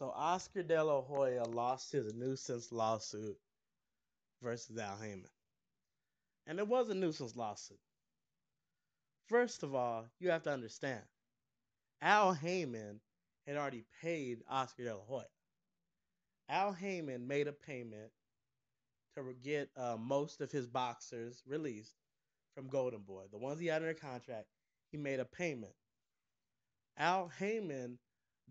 So Oscar De La Hoya lost his nuisance lawsuit versus Al Haymon. And it was a nuisance lawsuit. First of all, you have to understand Al Haymon had already paid Oscar De La Hoya. Al Haymon made a payment to get uh, most of his boxers released from Golden Boy. The ones he had under contract, he made a payment. Al Haymon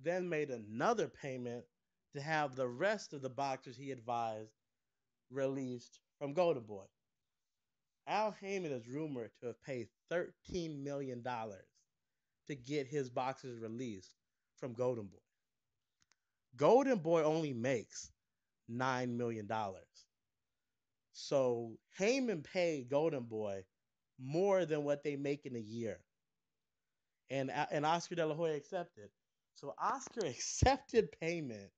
then made another payment to have the rest of the boxers he advised released from Golden Boy. Al Haymon is rumored to have paid $13 million to get his boxers released from Golden Boy. Golden Boy only makes $9 million. So Haymon paid Golden Boy more than what they make in a year. And, and Oscar De La Hoya accepted. So Oscar accepted payment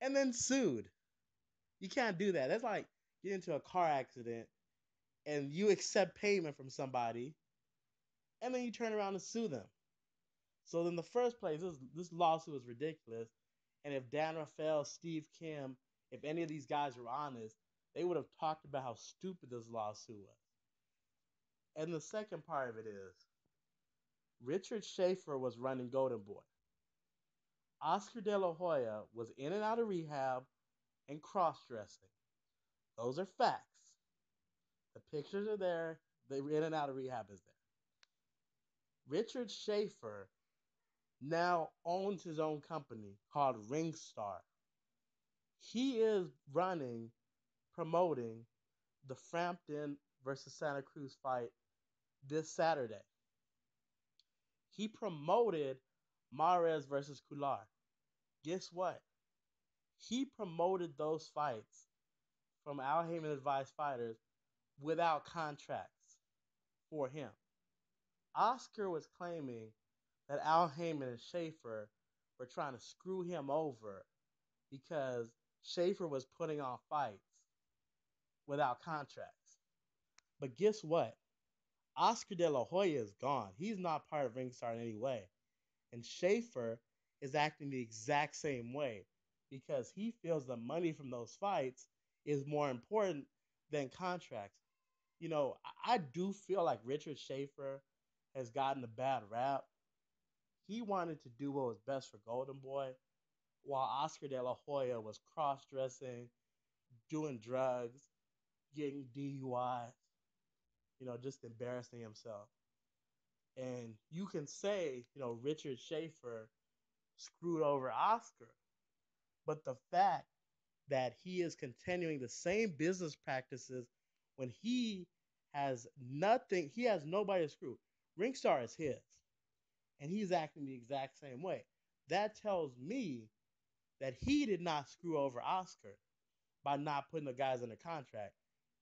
and then sued. You can't do that. That's like getting into a car accident and you accept payment from somebody and then you turn around and sue them. So in the first place, this, this lawsuit was ridiculous. And if Dan Rafael, Steve Kim, if any of these guys were honest, they would have talked about how stupid this lawsuit was. And the second part of it is Richard Schaefer was running Golden Boy. Oscar De La Hoya was in and out of rehab and cross dressing. Those are facts. The pictures are there. The in and out of rehab is there. Richard Schaefer now owns his own company called Ringstar. He is running, promoting the Frampton versus Santa Cruz fight this Saturday. He promoted Mares versus Cuellar. Guess what? He promoted those fights from Al Haymon advised fighters without contracts for him. Oscar was claiming that Al Haymon and Schaefer were trying to screw him over because Schaefer was putting on fights without contracts. But guess what? Oscar De La Hoya is gone. He's not part of Ringstar in any way. And Schaefer is acting the exact same way because he feels the money from those fights is more important than contracts. You know, I do feel like Richard Schaefer has gotten a bad rap he wanted to do what was best for Golden Boy, while Oscar De La Hoya was cross dressing, doing drugs, getting DUIs, you know, just embarrassing himself. You can say, you know, Richard Schaefer screwed over Oscar, but the fact that he is continuing the same business practices when he has nothing, he has nobody to screw. Ringstar is his and he's acting the exact same way. That tells me that he did not screw over Oscar by not putting the guys under contract.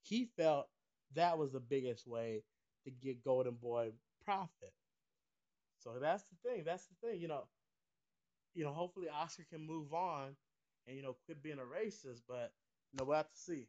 He felt that was the biggest way to get Golden Boy profit. So that's the thing. That's the thing. You know, you know, hopefully Oscar can move on and you know quit being a racist, but you know, we'll have to see.